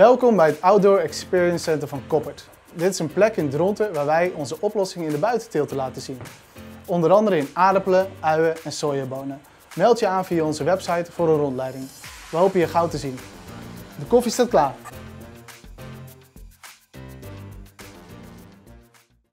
Welkom bij het Outdoor Experience Center van Koppert. Dit is een plek in Dronten waar wij onze oplossingen in de buitenteelt laten zien. Onder andere in aardappelen, uien en sojabonen. Meld je aan via onze website voor een rondleiding. We hopen je gauw te zien. De koffie staat klaar.